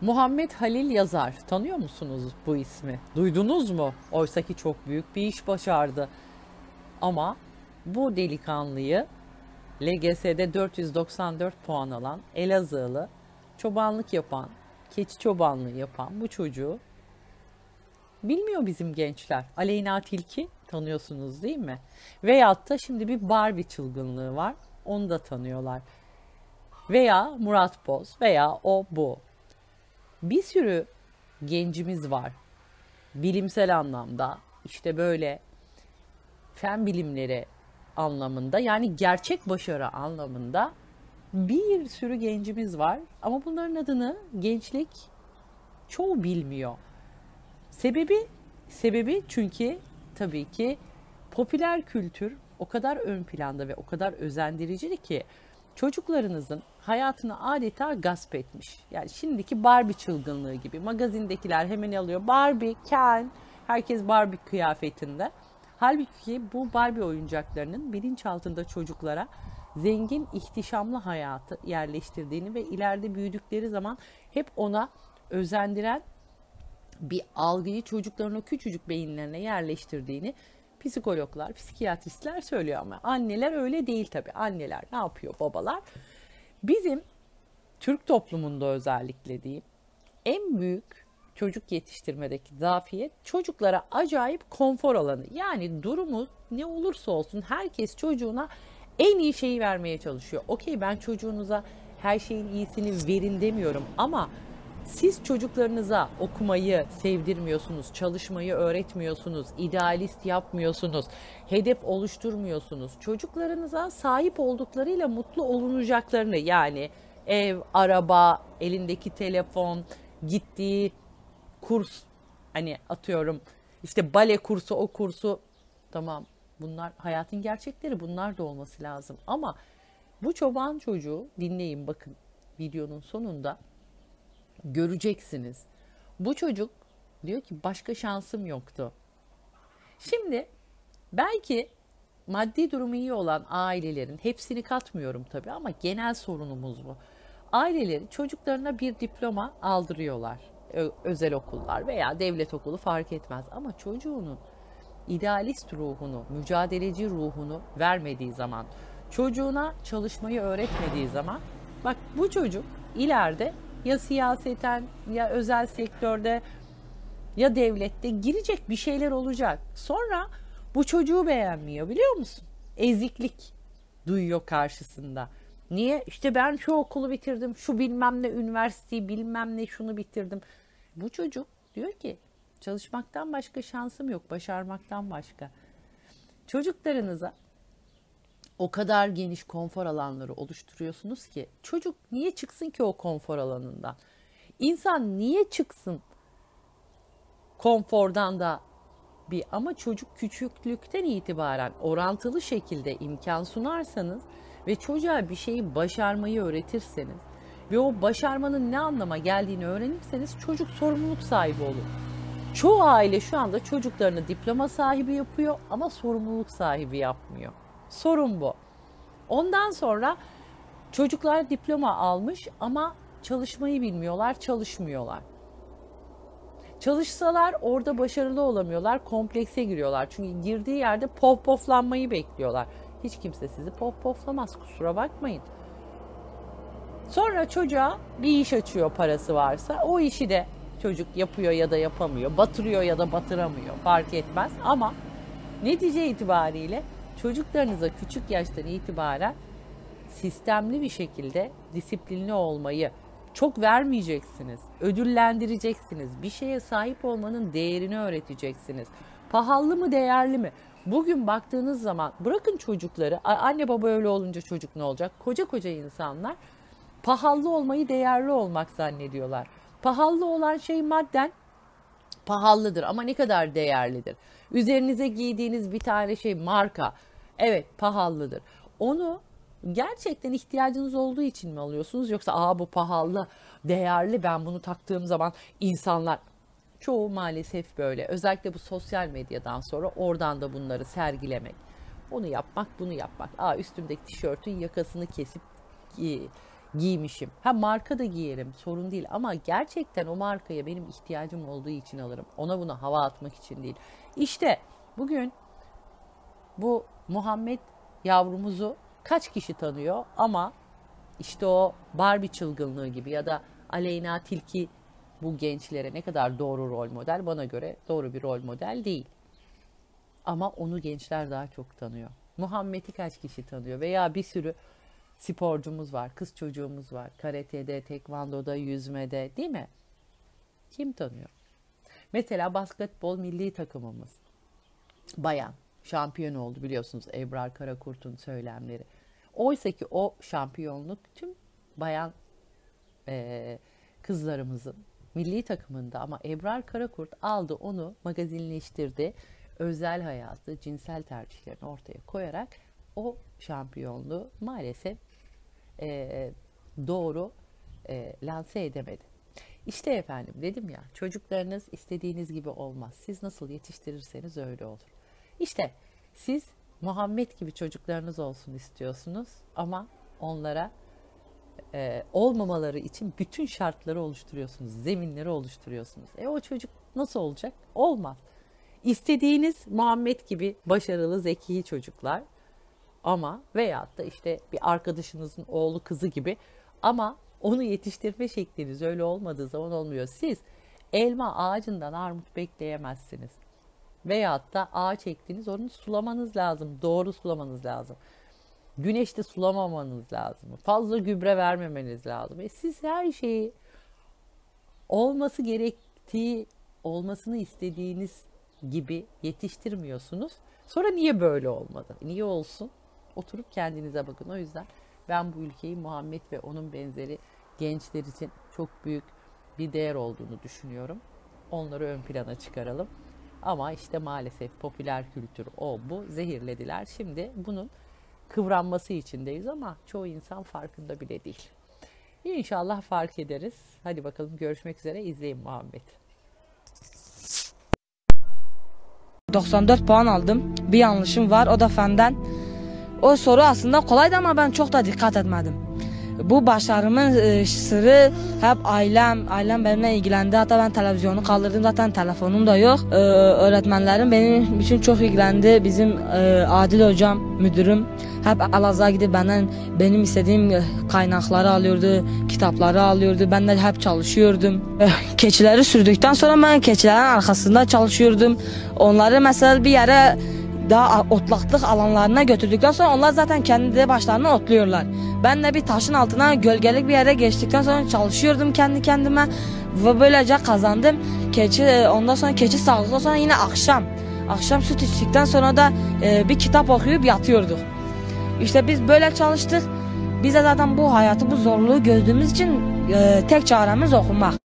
Muhammed Halil Yazar. Tanıyor musunuz bu ismi? Duydunuz mu? Oysa ki çok büyük bir iş başardı. Ama bu delikanlıyı LGS'de 494 puan alan Elazığlı çobanlık yapan, keçi çobanlığı yapan bu çocuğu bilmiyor bizim gençler. Aleyna Tilki tanıyorsunuz değil mi? Veyahut da şimdi bir Barbie çılgınlığı var. Onu da tanıyorlar. Veya Murat Boz veya o bu. Bir sürü gencimiz var. Bilimsel anlamda işte böyle fen bilimleri anlamında yani gerçek başarı anlamında bir sürü gencimiz var ama bunların adını gençlik çoğu bilmiyor. Sebebi sebebi çünkü tabii ki popüler kültür o kadar ön planda ve o kadar özendirici ki çocuklarınızın hayatını adeta gasp etmiş. Yani şimdiki Barbie çılgınlığı gibi magazindekiler hemen alıyor Barbie, Ken, herkes Barbie kıyafetinde. Halbuki bu Barbie oyuncaklarının bilinçaltında çocuklara zengin, ihtişamlı hayatı yerleştirdiğini ve ileride büyüdükleri zaman hep ona özendiren bir algıyı çocukların o küçücük beyinlerine yerleştirdiğini psikologlar, psikiyatristler söylüyor ama anneler öyle değil tabii. Anneler ne yapıyor babalar? Bizim Türk toplumunda özellikle diyeyim en büyük çocuk yetiştirmedeki zafiyet çocuklara acayip konfor alanı. Yani durumu ne olursa olsun herkes çocuğuna en iyi şeyi vermeye çalışıyor. Okey ben çocuğunuza her şeyin iyisini verin demiyorum ama siz çocuklarınıza okumayı sevdirmiyorsunuz, çalışmayı öğretmiyorsunuz, idealist yapmıyorsunuz, hedef oluşturmuyorsunuz. Çocuklarınıza sahip olduklarıyla mutlu olunacaklarını yani ev, araba, elindeki telefon, gittiği kurs hani atıyorum işte bale kursu o kursu tamam bunlar hayatın gerçekleri bunlar da olması lazım ama bu çoban çocuğu dinleyin bakın videonun sonunda göreceksiniz. Bu çocuk diyor ki başka şansım yoktu. Şimdi belki maddi durumu iyi olan ailelerin hepsini katmıyorum tabii ama genel sorunumuz bu. Aileleri çocuklarına bir diploma aldırıyorlar. Özel okullar veya devlet okulu fark etmez ama çocuğunun idealist ruhunu, mücadeleci ruhunu vermediği zaman, çocuğuna çalışmayı öğretmediği zaman bak bu çocuk ileride ya siyaseten ya özel sektörde ya devlette girecek bir şeyler olacak. Sonra bu çocuğu beğenmiyor biliyor musun? Eziklik duyuyor karşısında. Niye? İşte ben şu okulu bitirdim, şu bilmem ne üniversiteyi bilmem ne şunu bitirdim. Bu çocuk diyor ki çalışmaktan başka şansım yok, başarmaktan başka. Çocuklarınıza o kadar geniş konfor alanları oluşturuyorsunuz ki çocuk niye çıksın ki o konfor alanından? İnsan niye çıksın konfordan da bir ama çocuk küçüklükten itibaren orantılı şekilde imkan sunarsanız ve çocuğa bir şeyi başarmayı öğretirseniz ve o başarmanın ne anlama geldiğini öğrenirseniz çocuk sorumluluk sahibi olur. Çoğu aile şu anda çocuklarını diploma sahibi yapıyor ama sorumluluk sahibi yapmıyor. Sorun bu. Ondan sonra çocuklar diploma almış ama çalışmayı bilmiyorlar, çalışmıyorlar. Çalışsalar orada başarılı olamıyorlar, komplekse giriyorlar. Çünkü girdiği yerde pop poflanmayı bekliyorlar. Hiç kimse sizi pop poflamaz kusura bakmayın. Sonra çocuğa bir iş açıyor parası varsa o işi de çocuk yapıyor ya da yapamıyor, batırıyor ya da batıramıyor fark etmez ama netice itibariyle çocuklarınıza küçük yaştan itibaren sistemli bir şekilde disiplinli olmayı çok vermeyeceksiniz. Ödüllendireceksiniz. Bir şeye sahip olmanın değerini öğreteceksiniz. Pahalı mı değerli mi? Bugün baktığınız zaman bırakın çocukları anne baba öyle olunca çocuk ne olacak? Koca koca insanlar pahalı olmayı değerli olmak zannediyorlar. Pahalı olan şey madden pahalıdır ama ne kadar değerlidir. Üzerinize giydiğiniz bir tane şey marka evet pahalıdır. Onu gerçekten ihtiyacınız olduğu için mi alıyorsunuz yoksa aa bu pahalı, değerli ben bunu taktığım zaman insanlar çoğu maalesef böyle. Özellikle bu sosyal medyadan sonra oradan da bunları sergilemek. Onu yapmak, bunu yapmak. Aa üstümdeki tişörtün yakasını kesip giymişim. Ha marka da giyerim sorun değil ama gerçekten o markaya benim ihtiyacım olduğu için alırım. Ona buna hava atmak için değil. İşte bugün bu Muhammed yavrumuzu kaç kişi tanıyor ama işte o Barbie çılgınlığı gibi ya da Aleyna Tilki bu gençlere ne kadar doğru rol model bana göre doğru bir rol model değil. Ama onu gençler daha çok tanıyor. Muhammed'i kaç kişi tanıyor veya bir sürü sporcumuz var, kız çocuğumuz var. Karate'de, tekvandoda, yüzmede değil mi? Kim tanıyor? Mesela basketbol milli takımımız. Bayan şampiyon oldu biliyorsunuz Ebrar Karakurt'un söylemleri. Oysa ki o şampiyonluk tüm bayan e, kızlarımızın milli takımında ama Ebrar Karakurt aldı onu magazinleştirdi. Özel hayatı, cinsel tercihlerini ortaya koyarak o şampiyonluğu maalesef e, doğru e, lanse edemedi. İşte efendim dedim ya çocuklarınız istediğiniz gibi olmaz. Siz nasıl yetiştirirseniz öyle olur. İşte siz Muhammed gibi çocuklarınız olsun istiyorsunuz ama onlara e, olmamaları için bütün şartları oluşturuyorsunuz, zeminleri oluşturuyorsunuz. E o çocuk nasıl olacak? Olmaz. İstediğiniz Muhammed gibi başarılı, zeki çocuklar ama veyahut da işte bir arkadaşınızın oğlu kızı gibi ama onu yetiştirme şekliniz öyle olmadığı zaman olmuyor. Siz elma ağacından armut bekleyemezsiniz. Veyahut da ağaç ektiniz onu sulamanız lazım. Doğru sulamanız lazım. Güneşte sulamamanız lazım. Fazla gübre vermemeniz lazım. E siz her şeyi olması gerektiği, olmasını istediğiniz gibi yetiştirmiyorsunuz. Sonra niye böyle olmadı? Niye olsun? Oturup kendinize bakın. O yüzden ben bu ülkeyi Muhammed ve onun benzeri gençler için çok büyük bir değer olduğunu düşünüyorum. Onları ön plana çıkaralım. Ama işte maalesef popüler kültür o bu zehirlediler. Şimdi bunun kıvranması içindeyiz ama çoğu insan farkında bile değil. İnşallah fark ederiz. Hadi bakalım görüşmek üzere. İzleyin Muhammed. 94 puan aldım. Bir yanlışım var. O da fenden. O soru aslında kolaydı ama ben çok da dikkat etmedim. Bu başarımın e, sırrı hep ailem, ailem benimle ilgilendi. Hatta ben televizyonu kaldırdım zaten telefonum da yok. Ee, öğretmenlerim benim için çok ilgilendi. Bizim e, Adil hocam, müdürüm hep Elazığ'a gidip benden benim istediğim e, kaynakları alıyordu, kitapları alıyordu. Ben de hep çalışıyordum. Keçileri sürdükten sonra ben keçilerin arkasında çalışıyordum. Onları mesela bir yere daha otlaklık alanlarına götürdükten sonra onlar zaten kendi başlarına otluyorlar. Ben de bir taşın altına gölgelik bir yere geçtikten sonra çalışıyordum kendi kendime ve böylece kazandım. Keçi e, ondan sonra keçi sağlıktan sonra yine akşam akşam süt içtikten sonra da e, bir kitap okuyup yatıyorduk. İşte biz böyle çalıştık. Biz de zaten bu hayatı bu zorluğu gördüğümüz için e, tek çaremiz okumak.